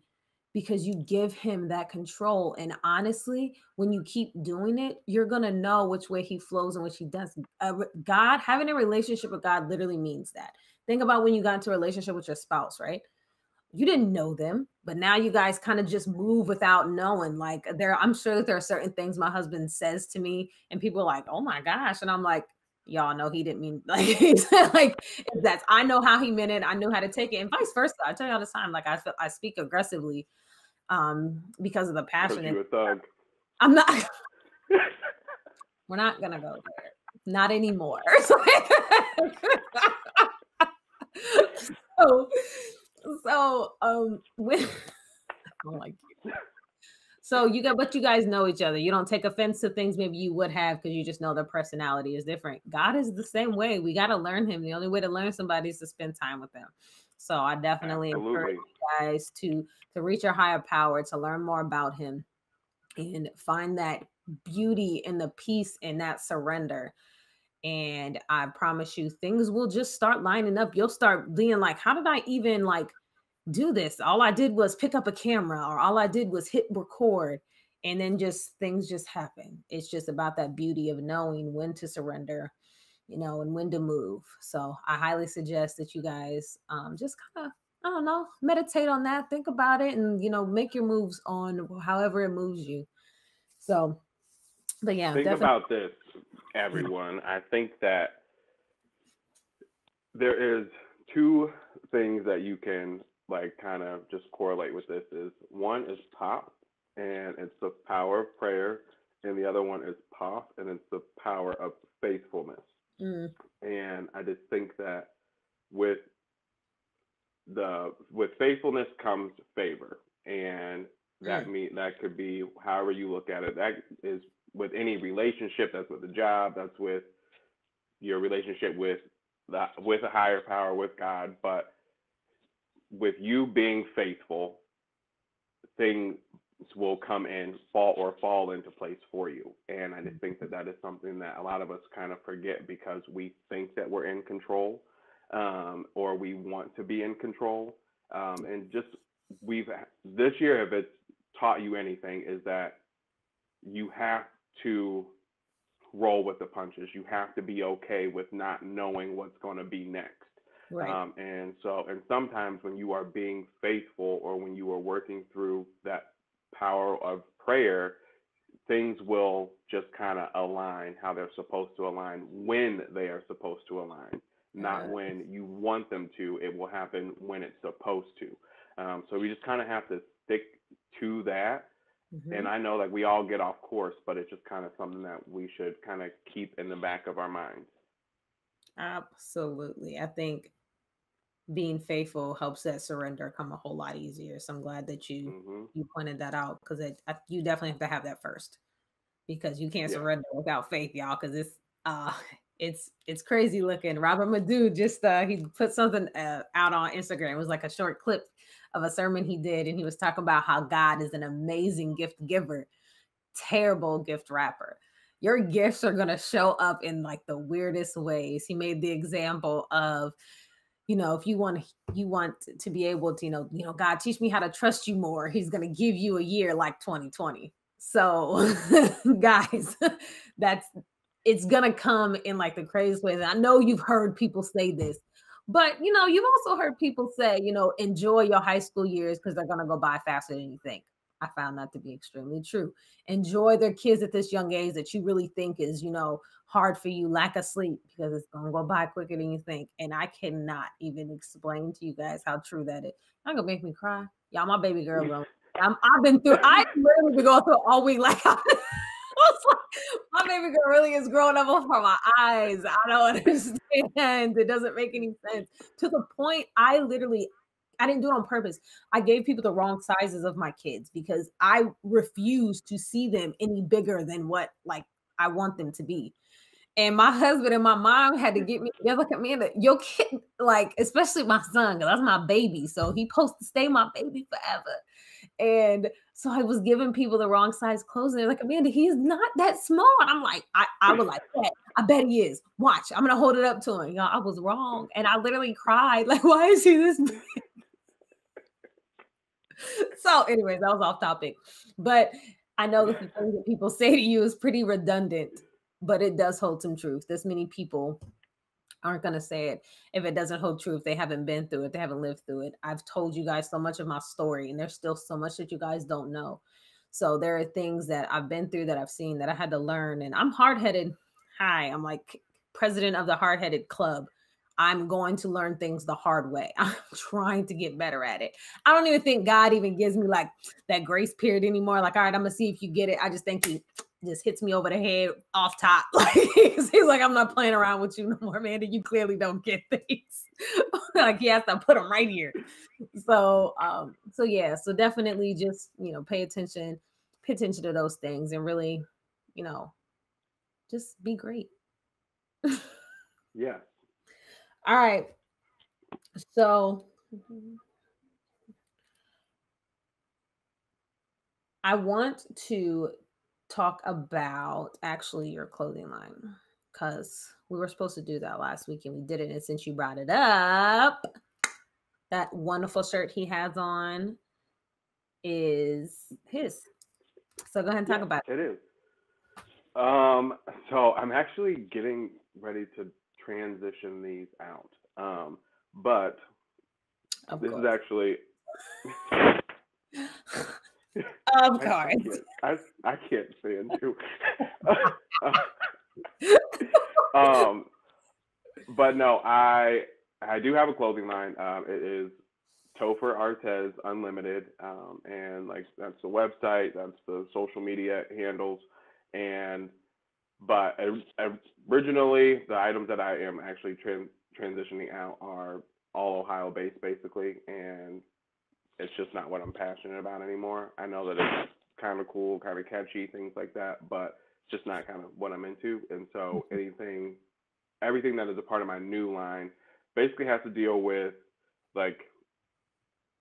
because you give him that control. And honestly, when you keep doing it, you're going to know which way he flows and which he does. Uh, God, having a relationship with God literally means that. Think about when you got into a relationship with your spouse, right? You didn't know them, but now you guys kind of just move without knowing. Like there, I'm sure that there are certain things my husband says to me, and people are like, "Oh my gosh," and I'm like, "Y'all know he didn't mean like like that's I know how he meant it. I knew how to take it, and vice versa. I tell you all the time, like I feel I speak aggressively um because of the passion. You a thug. I'm not. We're not gonna go there. Not anymore. so, so um, when I don't like you. So you got, but you guys know each other. You don't take offense to things maybe you would have because you just know their personality is different. God is the same way. We got to learn Him. The only way to learn somebody is to spend time with them. So I definitely encourage you guys to to reach your higher power, to learn more about Him, and find that beauty and the peace in that surrender. And I promise you, things will just start lining up. You'll start being like, how did I even like do this? All I did was pick up a camera, or all I did was hit record, and then just things just happen. It's just about that beauty of knowing when to surrender, you know, and when to move. So I highly suggest that you guys um, just kind of, I don't know, meditate on that, think about it, and you know, make your moves on however it moves you. So, but yeah, Think definitely. about this, everyone. I think that there is two things that you can like kind of just correlate with this is one is pop and it's the power of prayer and the other one is pop and it's the power of faithfulness. Mm, and i just think that with the with faithfulness comes favor and that Mm. mean that could be however you look at it. That is with any relationship that's with the job that's with your relationship with that with a higher power, with God, but with you being faithful, things will come in, fall or fall into place for you. And I just think that that is something that a lot of us kind of forget because we think that we're in control um, or we want to be in control. Um, and just we've this year, if it's taught you anything, is that you have to roll with the punches. You have to be okay with not knowing what's going to be next. Right. Um, and so, and sometimes when you are being faithful or when you are working through that power of prayer, things will just kind of align how they're supposed to align when they are supposed to align, not yeah. when you want them to. It will happen when it's supposed to. Um, so we just kind of have to stick to that. Mm-hmm. And I know like we all get off course, but it's just kind of something that we should kind of keep in the back of our minds. Absolutely. I think being faithful helps that surrender come a whole lot easier. So I'm glad that you mm-hmm. you pointed that out because you definitely have to have that first because you can't yeah. surrender without faith, y'all. Because it's uh it's it's crazy looking. Robert Madu just uh he put something uh, out on Instagram. It was like a short clip of a sermon he did, and he was talking about how God is an amazing gift giver, terrible gift wrapper. Your gifts are gonna show up in like the weirdest ways. He made the example of you know if you want you want to be able to you know you know god teach me how to trust you more he's going to give you a year like 2020 so guys that's it's going to come in like the craziest ways and i know you've heard people say this but you know you've also heard people say you know enjoy your high school years because they're going to go by faster than you think I found that to be extremely true. Enjoy their kids at this young age that you really think is, you know, hard for you, lack of sleep, because it's gonna go by quicker than you think. And I cannot even explain to you guys how true that is. I'm gonna make me cry. Y'all, my baby girl, I'm, I've been through. I literally been going through all week. Like, I, my baby girl really is growing up before my eyes. I don't understand. It doesn't make any sense. To the point, I literally I didn't do it on purpose. I gave people the wrong sizes of my kids because I refuse to see them any bigger than what like I want them to be. And my husband and my mom had to get me together. Like, Amanda, your kid, like, especially my son, because that's my baby. So he supposed to stay my baby forever. And so I was giving people the wrong size clothes. And they're like, Amanda, he's not that small. And I'm like, I, I was like, I bet he is. Watch, I'm gonna hold it up to him. Y'all, I was wrong. And I literally cried. Like, why is he this big? so, anyways, that was off topic. But I know that the things that people say to you is pretty redundant, but it does hold some truth. This many people aren't going to say it if it doesn't hold true, if they haven't been through it, they haven't lived through it. I've told you guys so much of my story, and there's still so much that you guys don't know. So there are things that I've been through that I've seen that I had to learn. And I'm hard headed. Hi, I'm like president of the hard headed club. I'm going to learn things the hard way. I'm trying to get better at it. I don't even think God even gives me like that grace period anymore. Like, all right, I'm gonna see if you get it. I just think he just hits me over the head off top. Like he's like, I'm not playing around with you no more, man. You clearly don't get things. like he has to put them right here. So um, so yeah, so definitely just you know, pay attention, pay attention to those things and really, you know, just be great. yeah. All right. So I want to talk about actually your clothing line because we were supposed to do that last week and we didn't. And since you brought it up, that wonderful shirt he has on is his. So go ahead and talk yeah, about it. It is. Um, so I'm actually getting ready to transition these out. Um, but of this course. is actually. of course. I, I can't stand you. um, but no, I I do have a clothing line. Um, it is Topher Artez Unlimited, um, and like that's the website, that's the social media handles, and but originally the items that I am actually transitioning out are all Ohio based basically, and it's just not what I'm passionate about anymore. I know that it's kind of cool, kind of catchy, things like that, but it's just not kind of what I'm into. And so mm-hmm. anything everything that is a part of my new line basically has to deal with like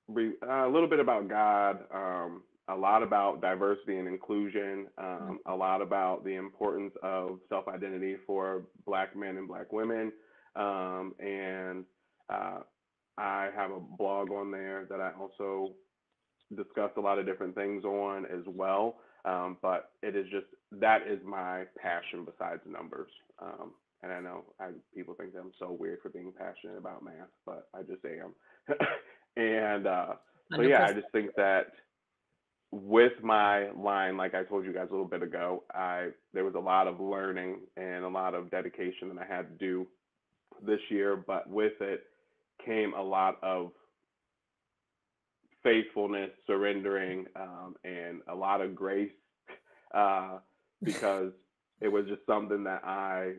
a little bit about God, um, a lot about diversity and inclusion, um, a lot about the importance of self identity for Black men and Black women. Um, and uh, I have a blog on there that I also discuss a lot of different things on as well. Um, but it is just that is my passion besides numbers. Um, and I know I, people think that I'm so weird for being passionate about math, but I just am. and uh, so yeah, I just think that with my line, like I told you guys a little bit ago, I there was a lot of learning and a lot of dedication that I had to do this year, but with it came a lot of faithfulness, surrendering, um, and a lot of grace uh, because it was just something that I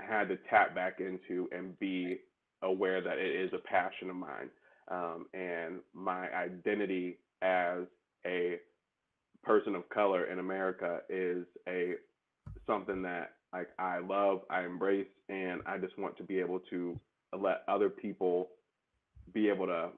had to tap back into and be aware that it is a passion of mine. Um, and my identity as a person of color in America is a something that like I love, I embrace, and I just want to be able to let other people be able to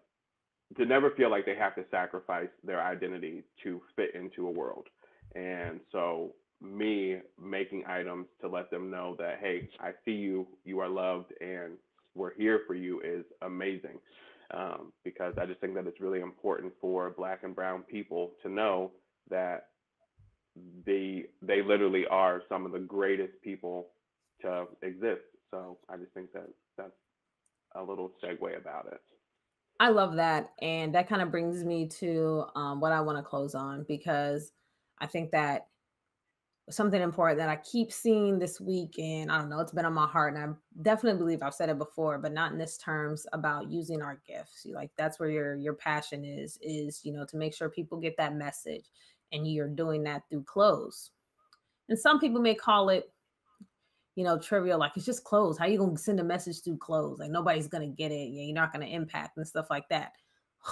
to never feel like they have to sacrifice their identity to fit into a world. And so me making items to let them know that hey, I see you, you are loved, and we're here for you is amazing. Um, because I just think that it's really important for Black and Brown people to know that they they literally are some of the greatest people to exist. So I just think that that's a little segue about it. I love that, and that kind of brings me to um, what I want to close on because I think that something important that I keep seeing this week, and I don't know, it's been on my heart, and I definitely believe I've said it before, but not in this terms about using our gifts. Like that's where your your passion is, is you know to make sure people get that message, and you're doing that through clothes. And some people may call it, you know, trivial, like it's just clothes. How you gonna send a message through clothes? Like nobody's gonna get it. You're not gonna impact and stuff like that.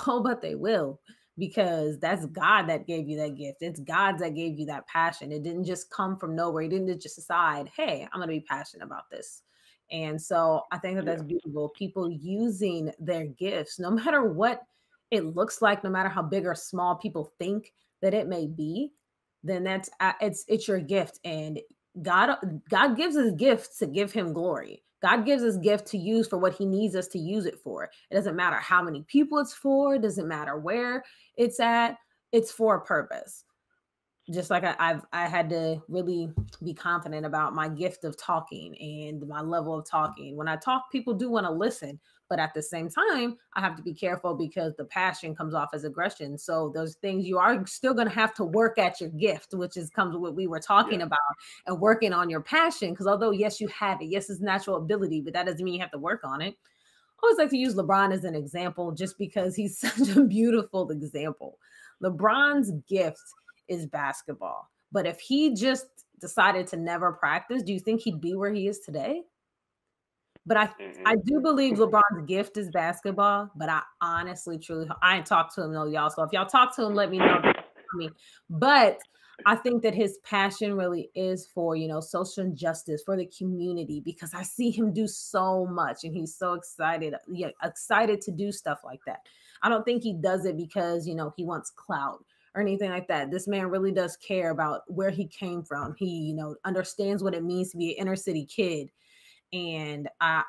Oh, but they will because that's God that gave you that gift. It's God that gave you that passion. It didn't just come from nowhere. He didn't just decide, hey, I'm going to be passionate about this. And so I think that that's beautiful. People using their gifts, no matter what it looks like, no matter how big or small people think that it may be, then that's uh, it's it's your gift. And God God gives us gifts to give Him glory. God gives us gift to use for what he needs us to use it for. It doesn't matter how many people it's for, it doesn't matter where it's at, it's for a purpose. Just like I, I've I had to really be confident about my gift of talking and my level of talking. When I talk, people do want to listen, but at the same time, I have to be careful because the passion comes off as aggression. So those things you are still going to have to work at your gift, which is comes with what we were talking yeah. about and working on your passion. Because although yes, you have it, yes, it's natural ability, but that doesn't mean you have to work on it. I always like to use LeBron as an example just because he's such a beautiful example. LeBron's gift is basketball. But if he just decided to never practice, do you think he'd be where he is today? But I mm-hmm. I do believe LeBron's gift is basketball. But I honestly, truly, I ain't talked to him though, y'all. So if y'all talk to him, let me know. me. But I think that his passion really is for you know social justice for the community because I see him do so much and he's so excited, yeah, excited to do stuff like that. I don't think he does it because you know he wants clout or anything like that. This man really does care about where he came from. He, you know, understands what it means to be an inner city kid and I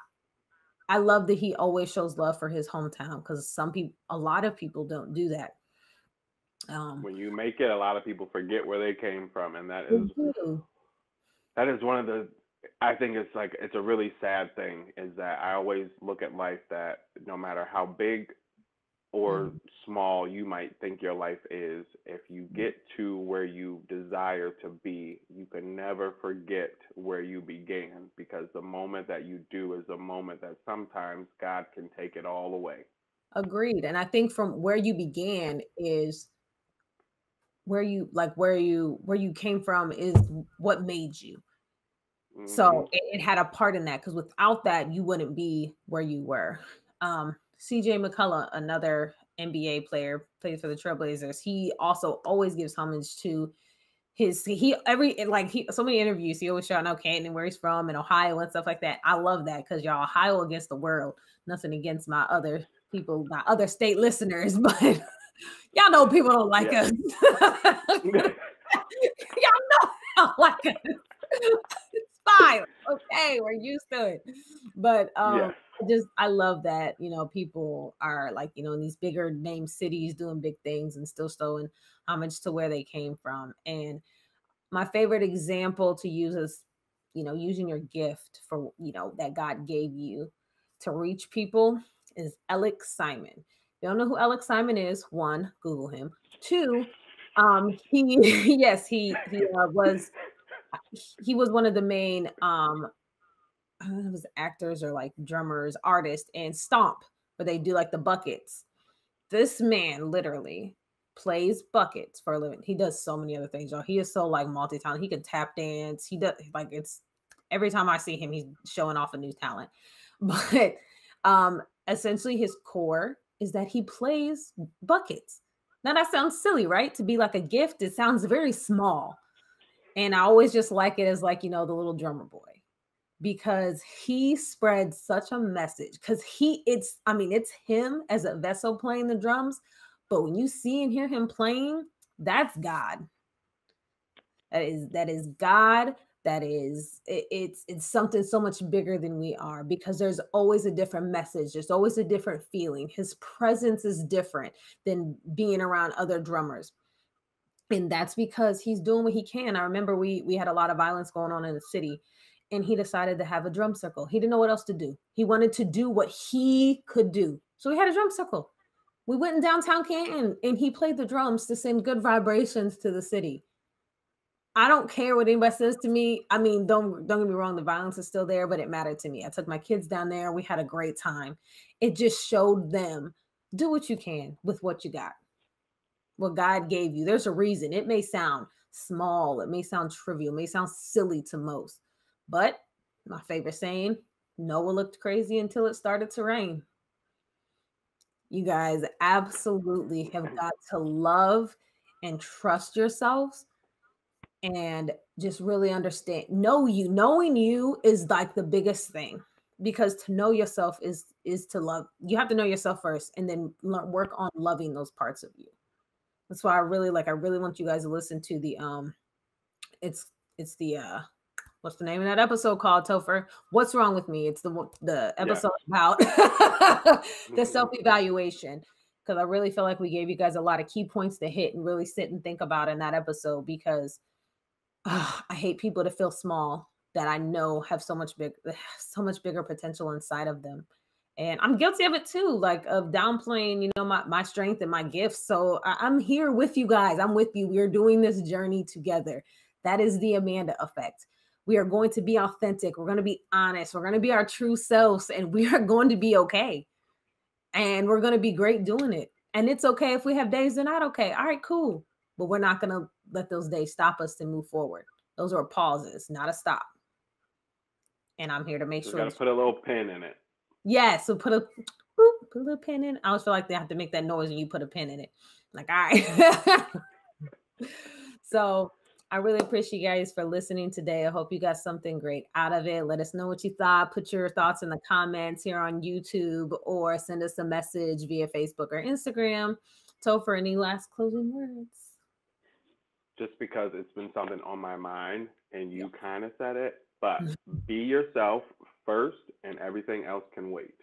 I love that he always shows love for his hometown because some people, a lot of people don't do that. Um, when you make it, a lot of people forget where they came from, and that is that is one of the. I think it's like it's a really sad thing is that I always look at life that no matter how big or mm. small you might think your life is, if you mm. get to where you desire to be, you can never forget where you began because the moment that you do is a moment that sometimes God can take it all away. Agreed. And I think from where you began is where you like where you where you came from is what made you. Mm-hmm. So it, it had a part in that because without that you wouldn't be where you were. Um CJ McCollum, another NBA player, plays for the Trailblazers. He also always gives homage to his he every like he so many interviews he always shouting out Canton and where he's from and Ohio and stuff like that. I love that because y'all Ohio against the world. Nothing against my other people, my other state listeners, but y'all know people don't like yeah. us. y'all know don't like us. Fine. Okay, we're used to it. But um yeah. just I love that, you know, people are like, you know, in these bigger name cities doing big things and still showing homage to where they came from. And my favorite example to use is, you know, using your gift for, you know, that God gave you to reach people is Alex Simon. you don't know who Alex Simon is, one, Google him. Two, um, he yes, he he uh, was he was one of the main um it was actors or like drummers, artists, and Stomp, where they do like the buckets. This man literally plays buckets for a living. He does so many other things, y'all. He is so like multi-talented. He can tap dance. He does like it's every time I see him, he's showing off a new talent. But um essentially his core is that he plays buckets. Now that sounds silly, right? To be like a gift, it sounds very small. And I always just like it as like, you know, the little drummer boy because he spreads such a message because he it's i mean it's him as a vessel playing the drums but when you see and hear him playing that's god. That is that is god that is it, it's it's something so much bigger than we are because there's always a different message there's always a different feeling. His presence is different than being around other drummers and that's because he's doing what he can i remember we we had a lot of violence going on in the city and he decided to have a drum circle. He didn't know what else to do. He wanted to do what he could do. So we had a drum circle. We went in downtown Canton and he played the drums to send good vibrations to the city. I don't care what anybody says to me. I mean, don't don't get me wrong, the violence is still there, but it mattered to me. I took my kids down there. We had a great time. It just showed them do what you can with what you got. What God gave you. There's a reason. It may sound small, it may sound trivial, it may sound silly to most but my favorite saying Noah looked crazy until it started to rain. You guys absolutely have got to love and trust yourselves and just really understand know you knowing you is like the biggest thing because to know yourself is is to love you have to know yourself first and then work on loving those parts of you that's why i really like i really want you guys to listen to the um it's it's the uh what's the name of that episode called Topher? What's wrong with me? It's the the episode yeah. about the mm-hmm. self evaluation because I really feel like we gave you guys a lot of key points to hit and really sit and think about in that episode because uh, I hate people to feel small that I know have so much big so much bigger potential inside of them. And I'm guilty of it too, like of downplaying, you know, my, my strength and my gifts. So I, I'm here with you guys. I'm with you. We're doing this journey together. That is the Amanda effect we are going to be authentic. We're going to be honest. We're going to be our true selves and we are going to be okay. And we're going to be great doing it. And it's okay if we have days that are not okay. All right, cool. But we're not going to let those days stop us to move forward. Those are pauses, not a stop. And I'm here to make sure. Got to put a little pin in it. Yeah. So put a boop, put a little pin in. I always feel like they have to make that noise when you put a pin in it. Like, all right. so I really appreciate you guys for listening today. I hope you got something great out of it. Let us know what you thought. Put your thoughts in the comments here on YouTube or send us a message via Facebook or Instagram. Topher, any last closing words? Just because it's been something on my mind and you kind of said it, but mm-hmm. be yourself first and everything else can wait.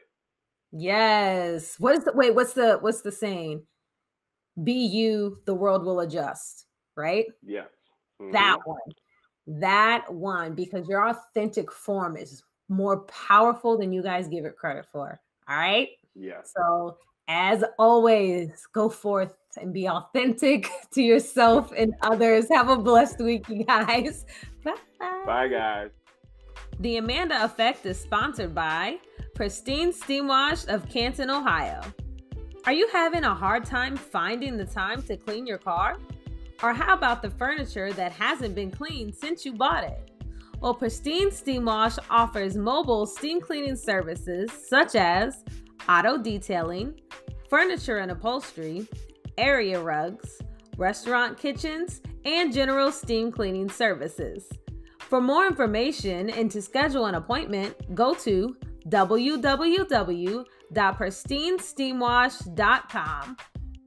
Yes. What is the wait, what's the what's the saying? Be you, the world will adjust, right? Yes. Mm-hmm. That one. That one, because your authentic form is more powerful than you guys give it credit for. All right. Yeah. So, as always, go forth and be authentic to yourself and others. Have a blessed week, you guys. Bye. Bye, guys. The Amanda Effect is sponsored by Pristine Steam Wash of Canton, Ohio. Are you having a hard time finding the time to clean your car? Or how about the furniture that hasn't been cleaned since you bought it? Well, Pristine Steam Wash offers mobile steam cleaning services such as auto detailing, furniture and upholstery, area rugs, restaurant kitchens, and general steam cleaning services. For more information and to schedule an appointment, go to www.pristinesteamwash.com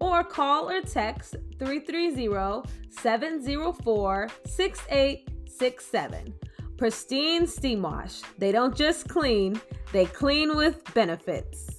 or call or text 330-704-6867. Pristine Steam Wash. They don't just clean, they clean with benefits.